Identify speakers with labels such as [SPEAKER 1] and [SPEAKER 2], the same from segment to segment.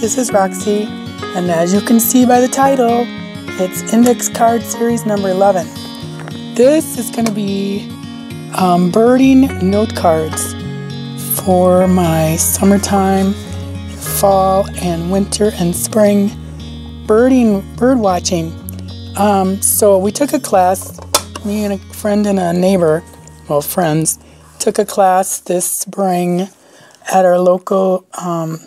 [SPEAKER 1] this is Roxy, and as you can see by the title, it's Index Card Series number 11. This is going to be um, birding note cards for my summertime, fall, and winter and spring birding, bird watching. Um, so we took a class, me and a friend and a neighbor, well, friends, took a class this spring at our local, um,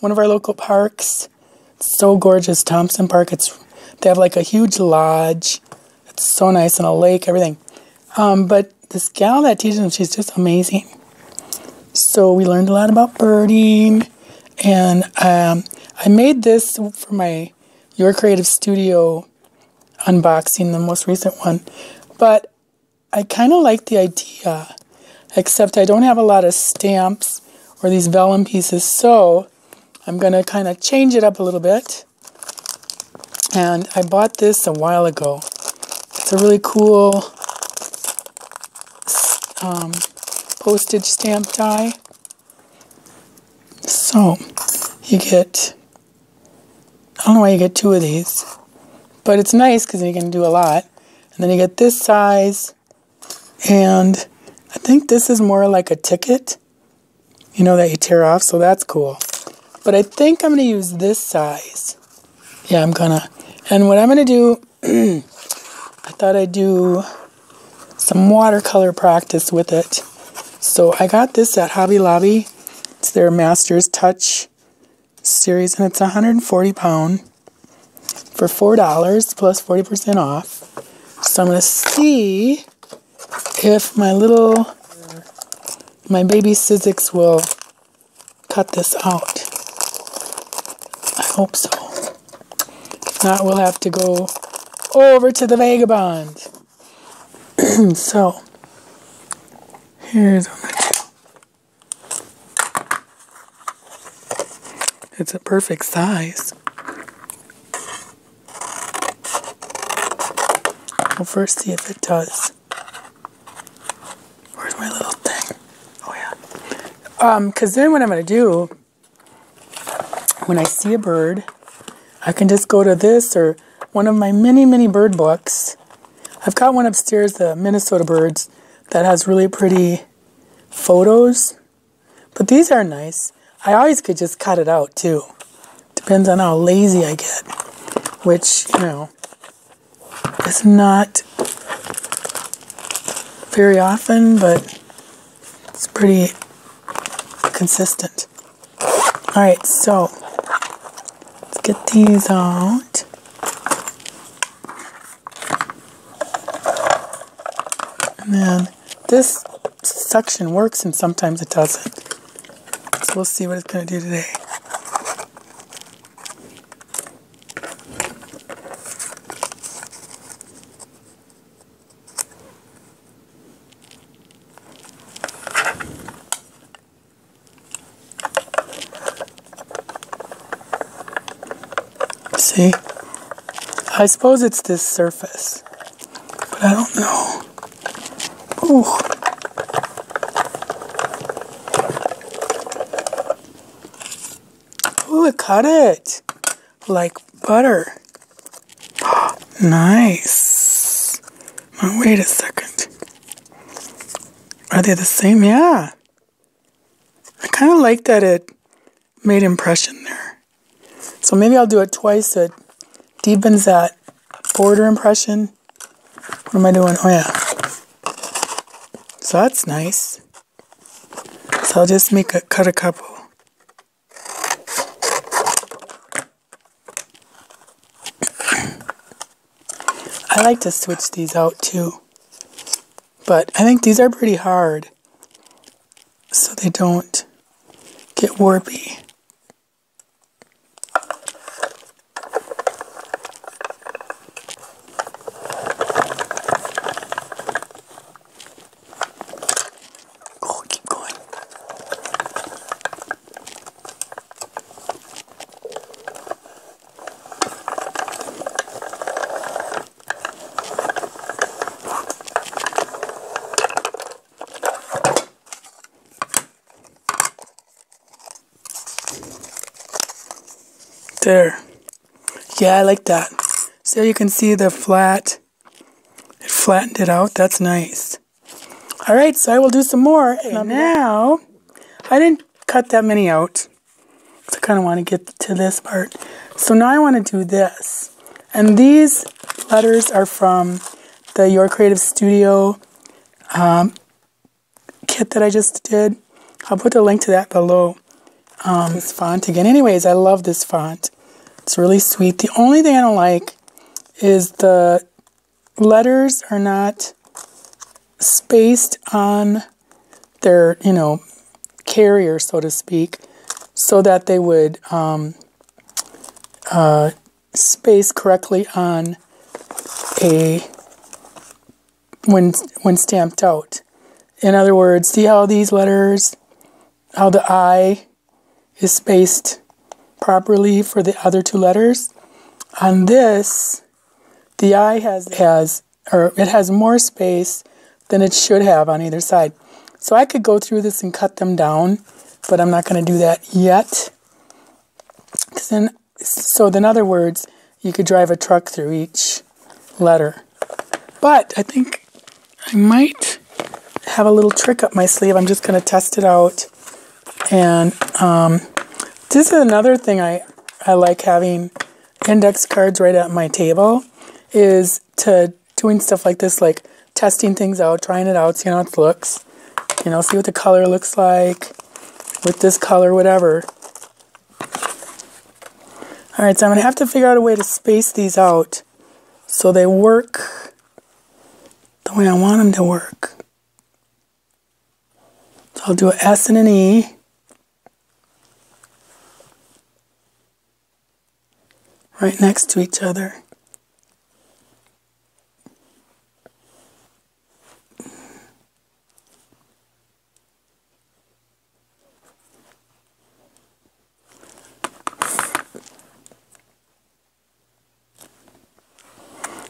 [SPEAKER 1] one of our local parks. It's so gorgeous, Thompson Park. It's they have like a huge lodge. It's so nice and a lake, everything. Um, but this gal that teaches them, she's just amazing. So we learned a lot about birding, and um, I made this for my Your Creative Studio unboxing, the most recent one. But I kind of like the idea, except I don't have a lot of stamps or these vellum pieces, so I'm going to kind of change it up a little bit. And I bought this a while ago. It's a really cool um, postage stamp die. So, you get, I don't know why you get two of these, but it's nice because you can do a lot. And then you get this size, and I think this is more like a ticket, you know, that you tear off, so that's cool. But I think I'm going to use this size. Yeah, I'm going to. And what I'm going to do, I thought I'd do some watercolor practice with it. So I got this at Hobby Lobby. It's their Master's Touch series, and it's 140 pound for $4 plus 40% off. So I'm going to see if my little, my baby Sizzix will cut this out. Hope so. If not, we'll have to go over to the Vagabond. so, here's do. It's a perfect size. We'll first see if it does. Where's my little thing? Oh yeah. Um, cause then what I'm gonna do, when I see a bird, I can just go to this or one of my many, many bird books. I've got one upstairs, the Minnesota Birds, that has really pretty photos. But these are nice. I always could just cut it out too. Depends on how lazy I get. Which, you know, is not very often, but it's pretty consistent. Alright, so let's get these out. And then this suction works and sometimes it doesn't. So we'll see what it's going to do today. See? I suppose it's this surface, but I don't know. Ooh. Ooh, it cut it like butter. nice. Wait a second. Are they the same? Yeah. I kind of like that it made impression. So maybe I'll do it twice. It deepens that border impression. What am I doing? Oh yeah. So that's nice. So I'll just make a cut a couple. I like to switch these out too. But I think these are pretty hard. So they don't get warpy. There. Yeah, I like that. So you can see the flat, it flattened it out. That's nice. All right, so I will do some more. And now, I didn't cut that many out. So I kind of want to get to this part. So now I want to do this. And these letters are from the Your Creative Studio um, kit that I just did. I'll put a link to that below. Um, this font again. Anyways, I love this font. It's really sweet. The only thing I don't like is the letters are not spaced on their, you know, carrier, so to speak, so that they would um, uh, space correctly on a when when stamped out. In other words, see how these letters, how the I is spaced properly for the other two letters. On this, the I has has or it has more space than it should have on either side. So I could go through this and cut them down, but I'm not going to do that yet. Then, so in other words, you could drive a truck through each letter. But I think I might have a little trick up my sleeve. I'm just going to test it out. And um, this is another thing I, I like having index cards right at my table is to doing stuff like this, like testing things out, trying it out, seeing how it looks. You know, see what the color looks like with this color, whatever. Alright, so I'm going to have to figure out a way to space these out so they work the way I want them to work. So I'll do an S and an E. Right next to each other.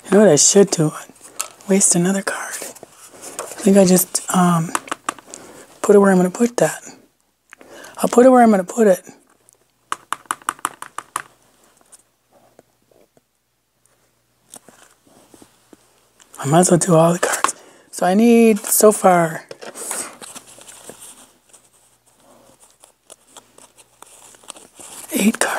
[SPEAKER 1] You know what I should do? Waste another card. I think I just um, put it where I'm going to put that. I'll put it where I'm going to put it. Might as well do all the cards. So I need, so far, eight cards.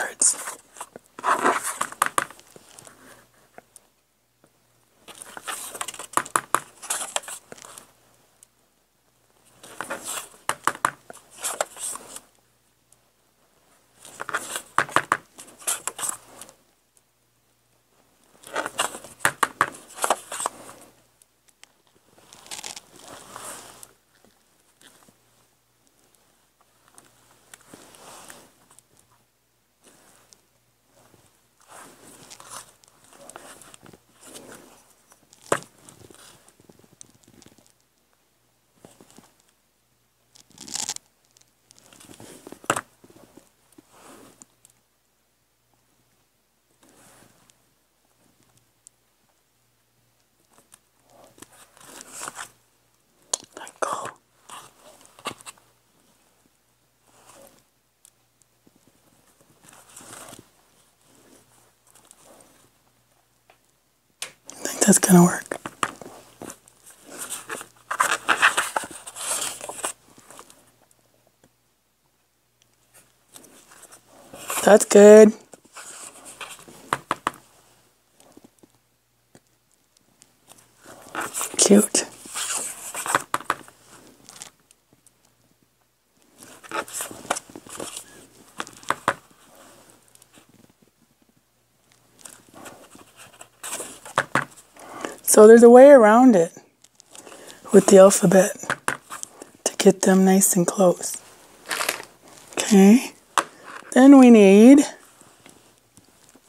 [SPEAKER 1] That's gonna work. That's good. Cute. So there's a way around it with the alphabet to get them nice and close. Okay. Then we need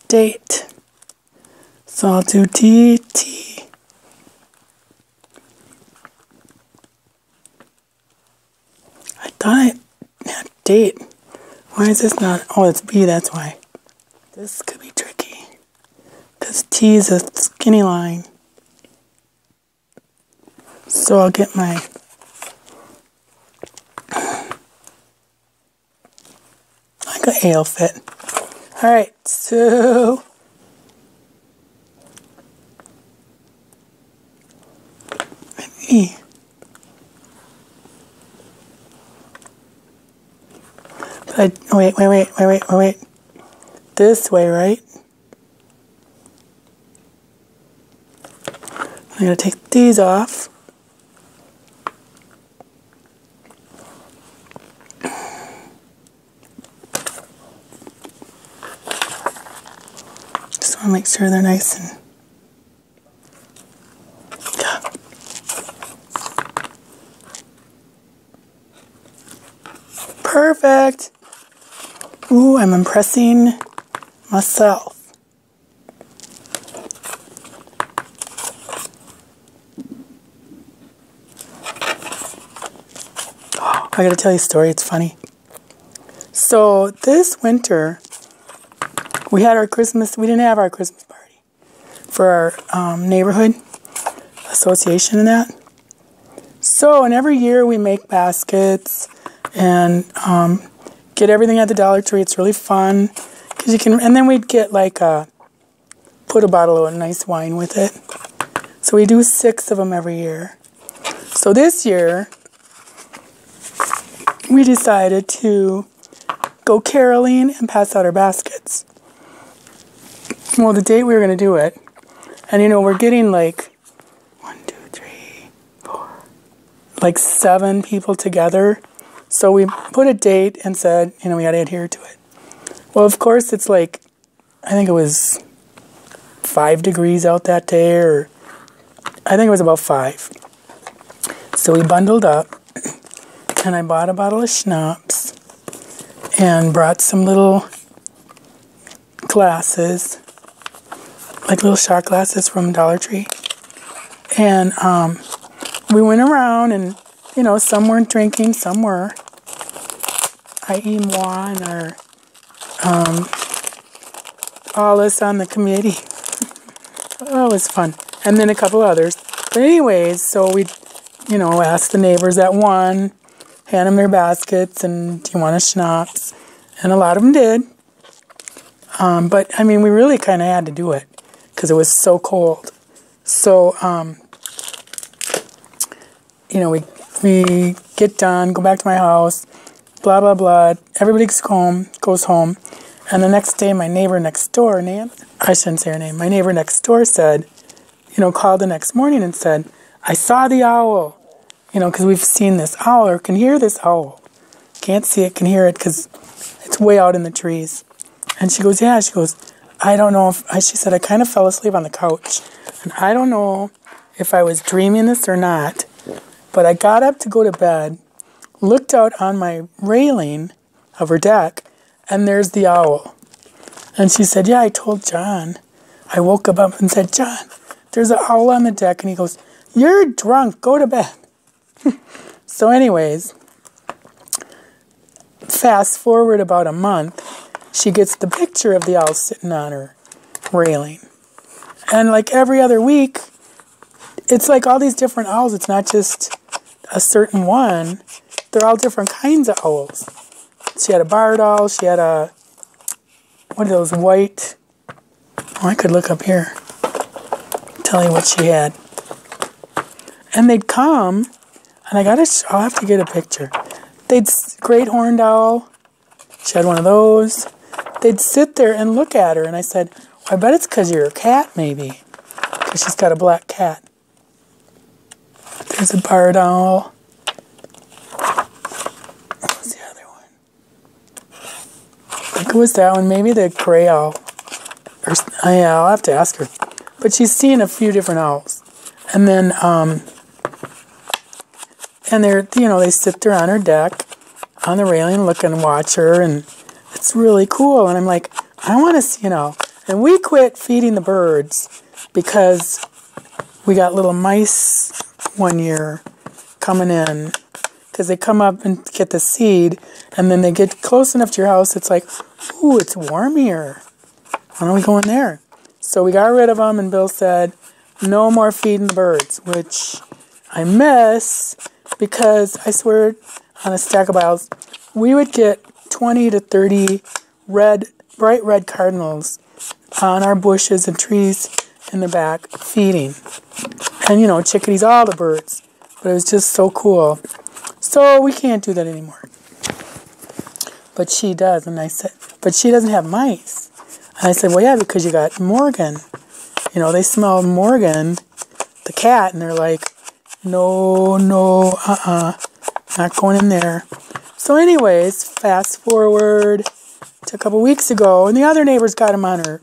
[SPEAKER 1] date. So I'll do T, T. I thought I had date. Why is this not? Oh, it's B, that's why. This could be tricky. Because T is a skinny line. So I'll get my I got ale fit. All right, so me. But wait, wait, wait, wait, wait, wait. This way, right? I'm gonna take these off. Want to make sure they're nice and perfect. Ooh, I'm impressing myself. I gotta tell you a story, it's funny. So this winter, we had our Christmas, we didn't have our Christmas party for our um, neighborhood association and that. So, and every year we make baskets and um, get everything at the Dollar Tree. It's really fun because you can, and then we'd get like a, put a bottle of nice wine with it. So we do six of them every year. So this year, we decided to go caroling and pass out our baskets. Well, the date we were going to do it, and you know, we're getting like one, two, three, four, like seven people together. So we put a date and said, you know, we got to adhere to it. Well, of course, it's like, I think it was five degrees out that day, or I think it was about five. So we bundled up and I bought a bottle of schnapps and brought some little glasses, like little shot glasses from Dollar Tree. And um, we went around and, you know, some weren't drinking, some were. I.e. moi and our um, all us on the committee. oh, it was fun. And then a couple others. But anyways, so we, you know, asked the neighbors at one hand them their baskets and do you want a schnapps? And a lot of them did. Um, but I mean, we really kind of had to do it because it was so cold. So, um, you know, we we get done, go back to my house, blah blah blah. Everybody home, goes home, and the next day, my neighbor next door, name I shouldn't say her name. My neighbor next door said, you know, called the next morning and said, I saw the owl you know, because we've seen this owl or can hear this owl. Can't see it, can hear it because it's way out in the trees. And she goes, yeah, she goes, I don't know if, she said, I kind of fell asleep on the couch. And I don't know if I was dreaming this or not, but I got up to go to bed, looked out on my railing of her deck, and there's the owl. And she said, yeah, I told John. I woke up and said, John, there's an owl on the deck. And he goes, you're drunk, go to bed. so, anyways, fast forward about a month, she gets the picture of the owl sitting on her railing. And like every other week, it's like all these different owls. It's not just a certain one. They're all different kinds of owls. She had a barred owl. She had a, what are those white, oh, I could look up here, tell you what she had. And they'd come and I gotta, I'll have to get a picture. They'd, great horned owl, she had one of those. They'd sit there and look at her, and I said, well, I bet it's because you're a cat, maybe. Because she's got a black cat. There's a barred owl. What's the other one? I think it was that one, maybe the gray owl. Or, oh, yeah, I'll have to ask her. But she's seen a few different owls. And then, um, and they're you know they sit there on her deck on the railing look and watch her and it's really cool. And i'm like i want to see you know and we quit feeding the birds because we got little mice one year coming in because they come up and get the seed and then they get close enough to your house it's like ooh it's warm here. Why don't we go in there? So we got rid of them and bill said no more feeding the birds which i miss because I swear on a stack of Bibles, we would get 20 to 30 red bright red cardinals on our bushes and trees in the back feeding. And, you know, chickadees, all the birds. But it was just so cool. So we can't do that anymore. But she does. And I said, but she doesn't have mice. And I said, well, yeah, because you got Morgan. You know, they smell Morgan, the cat, and they're like, no, no, uh-uh, not going in there. So anyways, fast forward to a couple weeks ago, and the other neighbors got him on her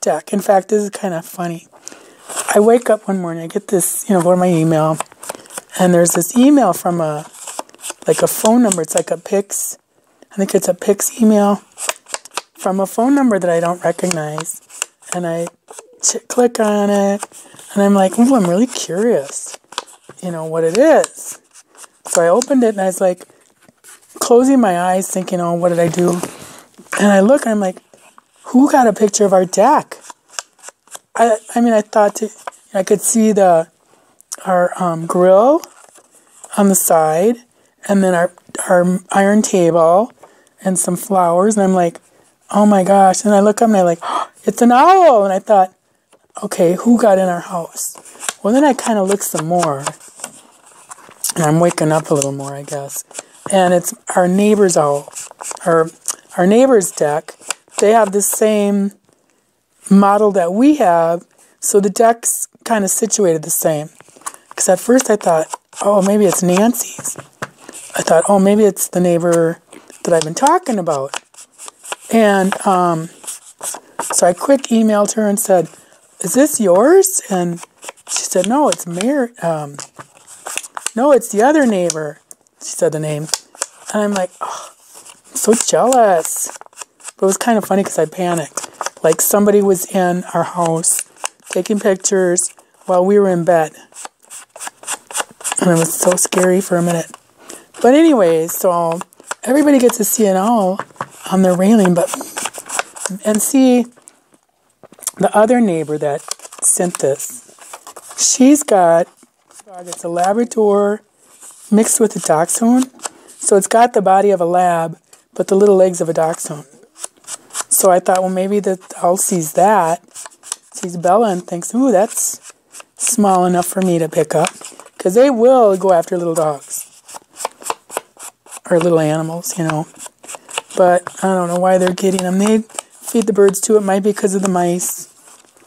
[SPEAKER 1] deck. In fact, this is kind of funny. I wake up one morning, I get this, you know, go to my email, and there's this email from a, like a phone number. It's like a Pix, I think it's a Pix email from a phone number that I don't recognize. And I click on it, and I'm like, oh, I'm really curious, you know, what it is. So I opened it, and I was like, closing my eyes, thinking, oh, what did I do? And I look, and I'm like, who got a picture of our deck? I, I mean, I thought to, I could see the our um, grill on the side, and then our our iron table, and some flowers, and I'm like, oh my gosh! And I look up and I'm like, oh, it's an owl, and I thought, okay, who got in our house? Well, then I kind of look some more, and I'm waking up a little more, I guess, and it's our neighbor's owl, our our neighbor's deck. They have the same model that we have, so the deck's kind of situated the same. Because at first I thought, oh, maybe it's Nancy's. I thought, oh, maybe it's the neighbor that I've been talking about. And um, so I quick emailed her and said, is this yours? And she said, no, it's Mary. Um, no, it's the other neighbor. She said the name. And I'm like, oh, I'm so jealous. But it was kind of funny because I panicked. Like somebody was in our house taking pictures while we were in bed. And it was so scary for a minute. But anyways, so everybody gets to see it all on their railing, but and see the other neighbor that sent this. She's got it's a Labrador mixed with a Dachshund. So it's got the body of a lab, but the little legs of a Dachshund. So I thought, well, maybe the owl sees that, sees Bella and thinks, ooh, that's small enough for me to pick up. Because they will go after little dogs. Or little animals, you know. But I don't know why they're getting them. They feed the birds too. It might be because of the mice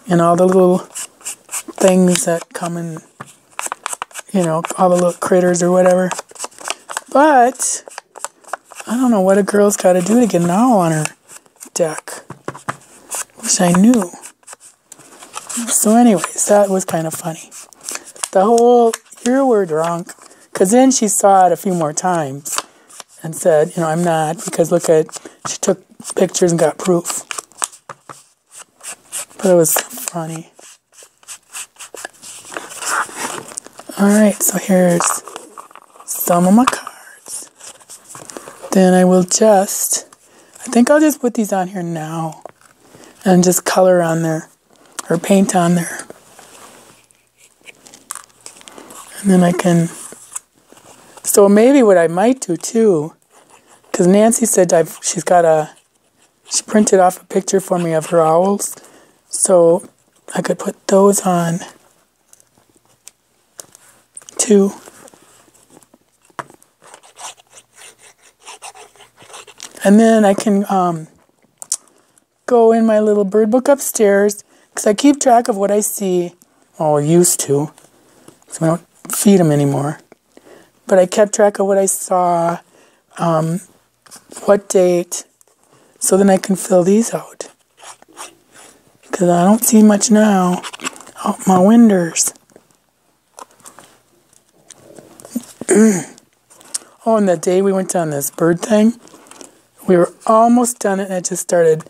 [SPEAKER 1] and all the little things that come in, you know, all the little critters or whatever. But I don't know what a girl's got to do to get an owl on her deck. Wish I knew. So anyways, that was kind of funny. The whole, you were drunk. Because then she saw it a few more times and said, you know, I'm not. Because look at, she took pictures and got proof. But it was funny. Alright, so here's some of my cards. Then I will just I think I'll just put these on here now and just color on there or paint on there. And then I can, so maybe what I might do too, because Nancy said I've, she's got a, she printed off a picture for me of her owls, so I could put those on And then I can um, go in my little bird book upstairs because I keep track of what I see. Oh, used to. So I don't feed them anymore. But I kept track of what I saw, um, what date, so then I can fill these out. Because I don't see much now out my windows. oh, and that day we went on this bird thing, we were almost done and it just started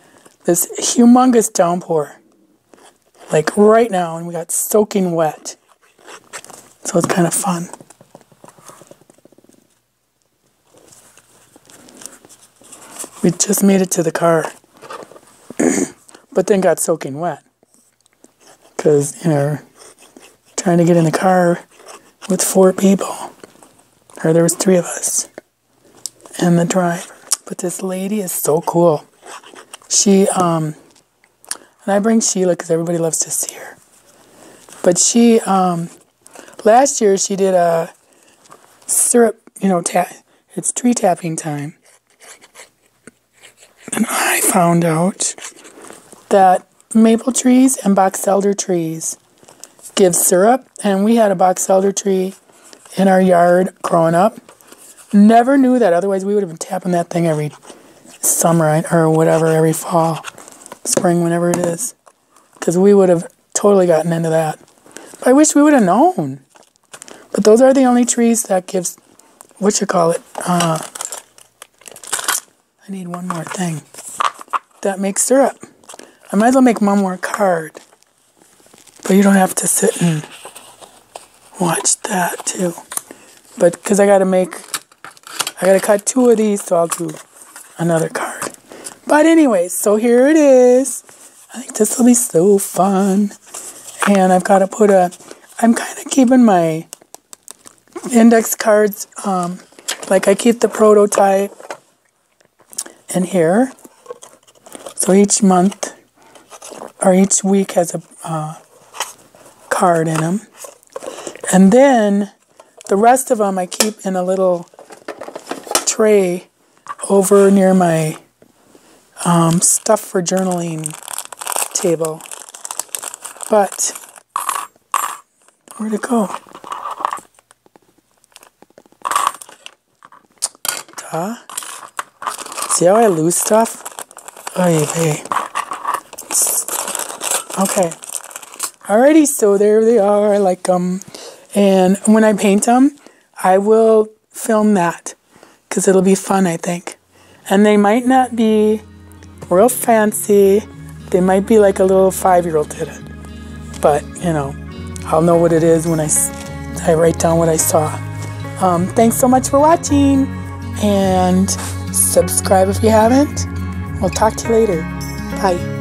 [SPEAKER 1] this humongous downpour. Like right now, and we got soaking wet. So it's kind of fun. We just made it to the car, but then got soaking wet. Because, you know, trying to get in the car with four people, or there was three of us, and the driver. But this lady is so cool. she, um, and I bring Sheila because everybody loves to see her. But she, um, last year she did a syrup, you know, it's tree tapping time. And I found out that maple trees and box elder trees give syrup. And we had a box elder tree in our yard growing up. Never knew that. Otherwise, we would have been tapping that thing every summer or whatever, every fall, spring, whenever it is. Because we would have totally gotten into that. But I wish we would have known. But those are the only trees that gives, what you call it, uh, I need one more thing. That makes syrup. I might as well make one more card. But you don't have to sit and watch that too. But because I got to make, I got to cut two of these, so I'll do another card. But anyways, so here it is. I think this will be so fun. And I've got to put a, I'm kind of keeping my index cards, um, like I keep the prototype in here. So each month or each week has a uh, card in them. And then the rest of them I keep in a little tray over near my um, stuff for journaling table. But where'd it go? Duh. See how I lose stuff? Oh, hey. Okay. Alrighty, so there they are. I like them. And when I paint them, I will film that because it'll be fun, I think. And they might not be real fancy. They might be like a little five-year-old did it. But, you know, I'll know what it is when I, I write down what I saw. Um, thanks so much for watching. And subscribe if you haven't. We'll talk to you later. Bye.